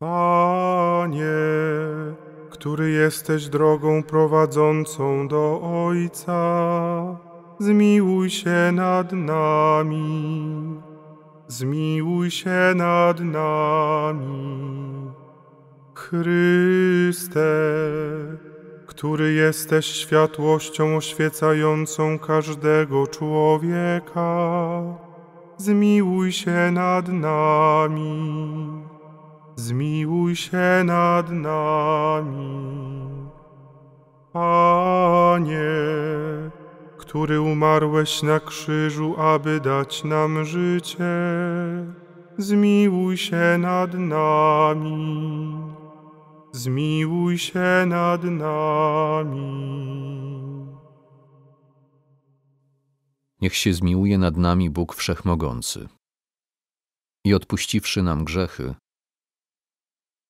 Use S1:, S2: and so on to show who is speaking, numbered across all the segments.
S1: Panie, który jesteś drogą prowadzącą do Ojca, zmiłuj się nad nami. Zmiłuj się nad nami. Chryste, który jesteś światłością oświecającą każdego człowieka, zmiłuj się nad nami. Zmiłuj się nad nami. Panie, który umarłeś na krzyżu, aby dać nam życie, zmiłuj się nad nami. Zmiłuj się nad nami.
S2: Niech się zmiłuje nad nami Bóg Wszechmogący i odpuściwszy nam grzechy,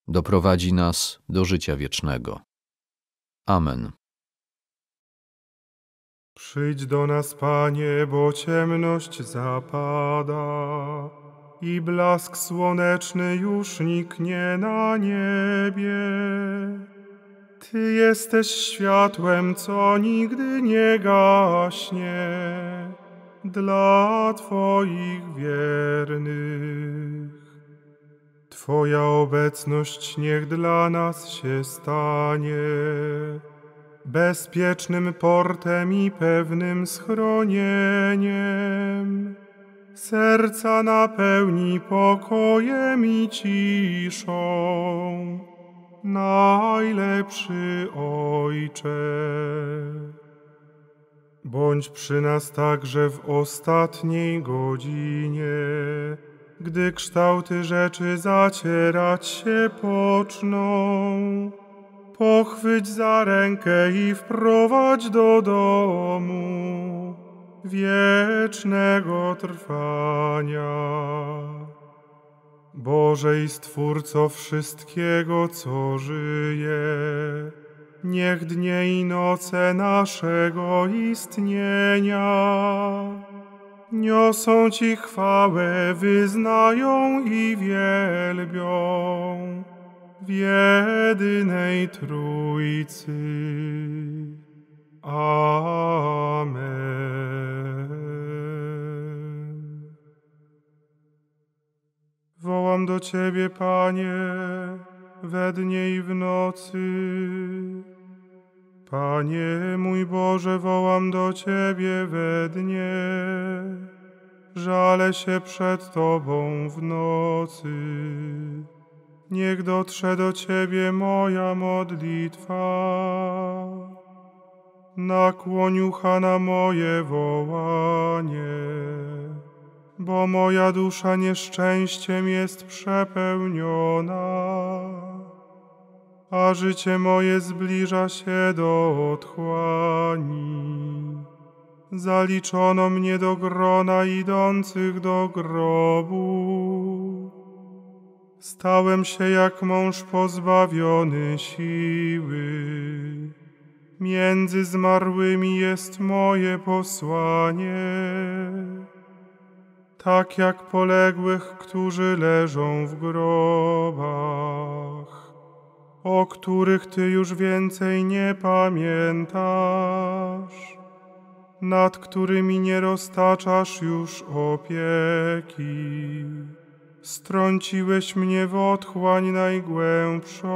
S2: doprowadzi nas do życia wiecznego. Amen.
S1: Przyjdź do nas, Panie, bo ciemność zapada i blask słoneczny już niknie na niebie. Ty jesteś światłem, co nigdy nie gaśnie dla Twoich wiernych. Twoja obecność niech dla nas się stanie bezpiecznym portem i pewnym schronieniem. Serca napełni pokojem i ciszą, najlepszy Ojcze. Bądź przy nas także w ostatniej godzinie, gdy kształty rzeczy zacierać się poczną. Pochwyć za rękę i wprowadź do domu wiecznego trwania. Boże i Stwórco wszystkiego, co żyje, niech dnie i noce naszego istnienia niosą Ci chwałę, wyznają i wielbią w jedynej Trójcy. Amen. Wołam do Ciebie, Panie, we dnie i w nocy. Panie mój Boże, wołam do Ciebie we dnie, żale się przed Tobą w nocy. Niech dotrze do Ciebie moja modlitwa. Nakłoń ucha na moje wołanie, bo moja dusza nieszczęściem jest przepełniona a życie moje zbliża się do otchłani. Zaliczono mnie do grona idących do grobu. Stałem się jak mąż pozbawiony siły. Między zmarłymi jest moje posłanie. Tak jak poległych, którzy leżą w grobach o których Ty już więcej nie pamiętasz, nad którymi nie roztaczasz już opieki. Strąciłeś mnie w otchłań najgłębszą,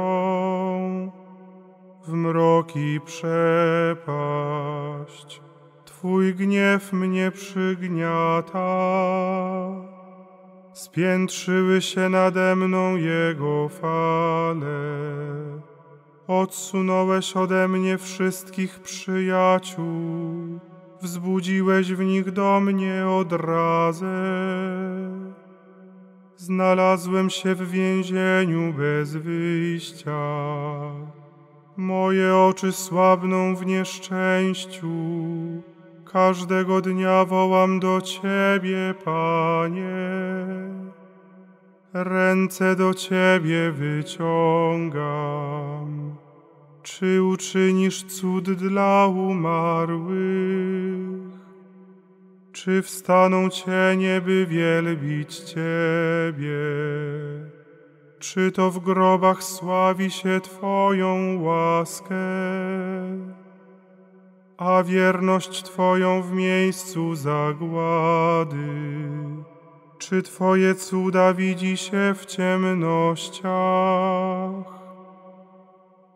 S1: w mroki przepaść. Twój gniew mnie przygniata. Spiętrzyły się nade mną Jego fale. Odsunąłeś ode mnie wszystkich przyjaciół, wzbudziłeś w nich do mnie odrazę. Znalazłem się w więzieniu bez wyjścia. Moje oczy słabną w nieszczęściu. Każdego dnia wołam do Ciebie, Panie. Ręce do Ciebie wyciągam. Czy uczynisz cud dla umarłych? Czy wstaną cienie, by wielbić Ciebie? Czy to w grobach sławi się Twoją łaskę, a wierność Twoją w miejscu zagłady? Czy Twoje cuda widzi się w ciemnościach,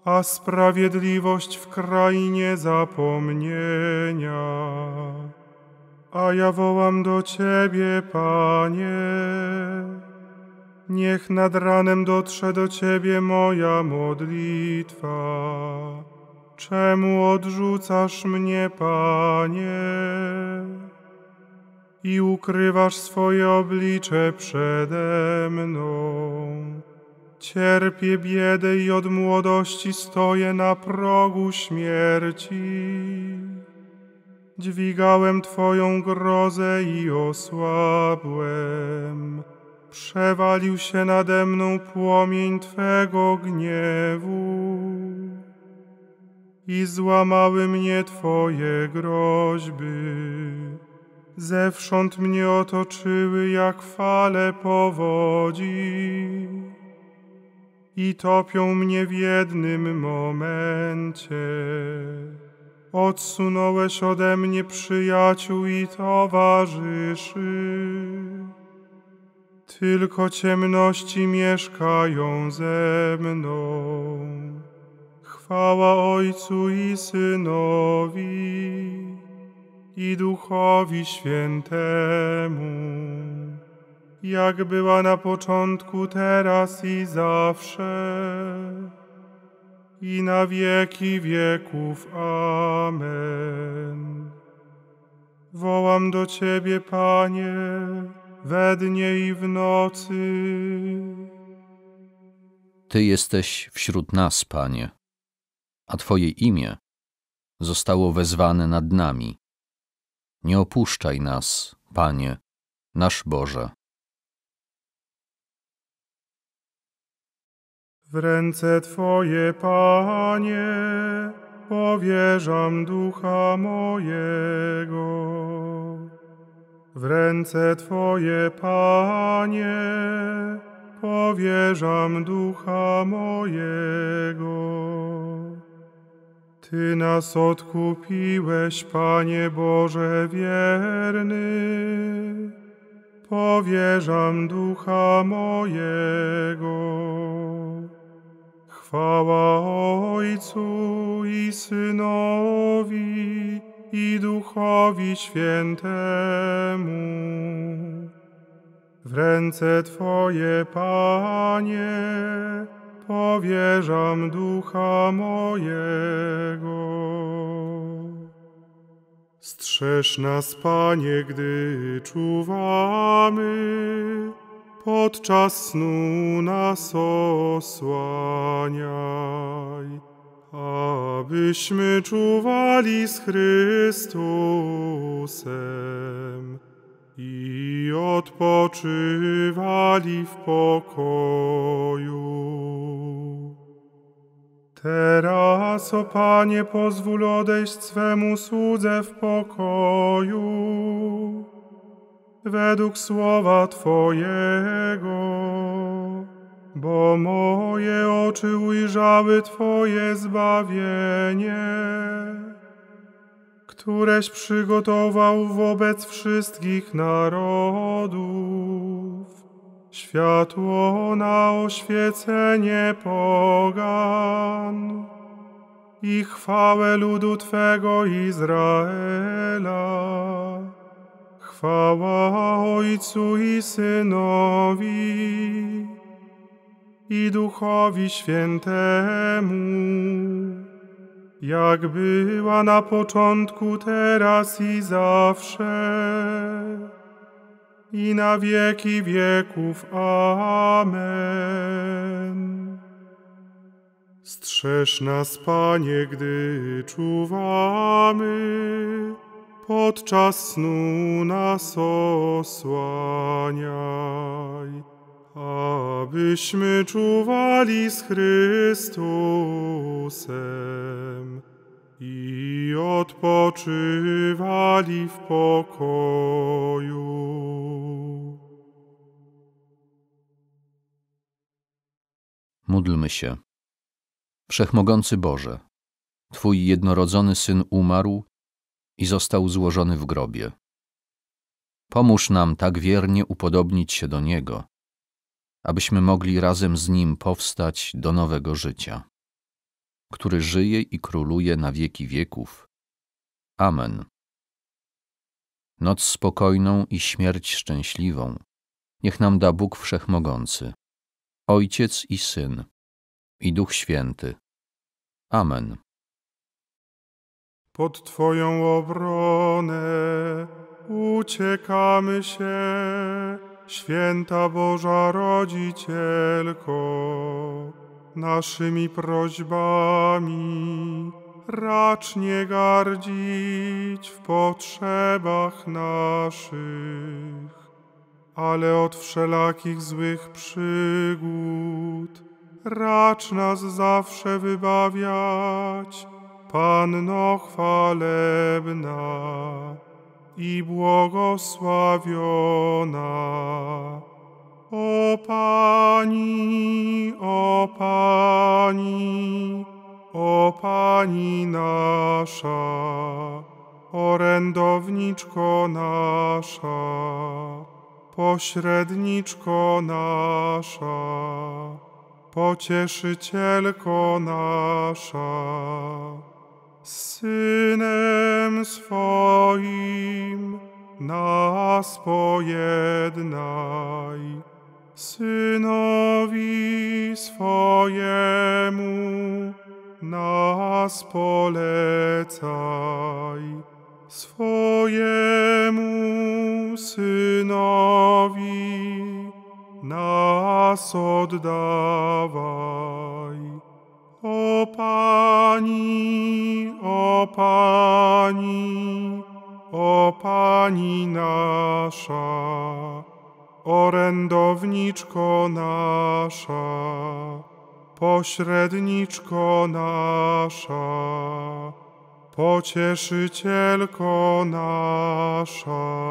S1: a sprawiedliwość w krainie zapomnienia? A ja wołam do Ciebie, Panie. Niech nad ranem dotrze do Ciebie moja modlitwa. Czemu odrzucasz mnie, Panie? I ukrywasz swoje oblicze przede mną. Cierpię biedę i od młodości stoję na progu śmierci. Dźwigałem Twoją grozę i osłabłem. Przewalił się nade mną płomień Twego gniewu i złamały mnie Twoje groźby. Zewsząd mnie otoczyły jak fale powodzi i topią mnie w jednym momencie. Odsunąłeś ode mnie przyjaciół i towarzyszy. Tylko ciemności mieszkają ze mną. Chwała Ojcu i Synowi i Duchowi Świętemu, jak była na początku, teraz i zawsze i na wieki wieków. Amen. Wołam do Ciebie, Panie, we dnie i w nocy.
S2: Ty jesteś wśród nas, Panie, a Twoje imię zostało wezwane nad nami. Nie opuszczaj nas, Panie, nasz Boże.
S1: W ręce Twoje, Panie, powierzam ducha mojego. W ręce Twoje, Panie, powierzam ducha mojego. Ty nas odkupiłeś, Panie Boże wierny. Powierzam ducha mojego. Chwała Ojcu i Synowi i Duchowi Świętemu. W ręce Twoje, Panie, powierzam ducha mojego. Strzeż nas, Panie, gdy czuwamy, podczas snu nas osłaniaj, abyśmy czuwali z Chrystusem i odpoczywali w pokoju. Teraz, o Panie, pozwól odejść swemu słudze w pokoju, według słowa Twojego, bo moje oczy ujrzały Twoje zbawienie, któreś przygotował wobec wszystkich narodów światło na oświecenie pogan i chwałę ludu Twego Izraela. Chwała Ojcu i Synowi i Duchowi Świętemu, jak była na początku, teraz i zawsze, i na wieki wieków. Amen. Strzeż nas, Panie, gdy czuwamy, podczas snu nas osłaniaj, abyśmy czuwali z Chrystusem i odpoczywali w pokoju.
S2: Módlmy się. Wszechmogący Boże, Twój jednorodzony Syn umarł i został złożony w grobie. Pomóż nam tak wiernie upodobnić się do Niego, abyśmy mogli razem z Nim powstać do nowego życia, który żyje i króluje na wieki wieków. Amen. Noc spokojną i śmierć szczęśliwą niech nam da Bóg Wszechmogący, Ojciec i Syn, i Duch Święty. Amen.
S1: Pod Twoją obronę uciekamy się, święta Boża Rodzicielko, naszymi prośbami racz nie gardzić w potrzebach naszych, ale od wszelakich złych przygód racz nas zawsze wybawiać, Panno chwalebna i błogosławiona. O Pani, o Pani, o Pani nasza, orędowniczko nasza, pośredniczko nasza, pocieszycielko nasza. Synem swoim nas pojednaj, Synowi swojemu nas polecaj, swojemu Synowi nas oddawaj. O Pani, o Pani, o Pani nasza, orędowniczko nasza, pośredniczko nasza, pocieszycielko nasza.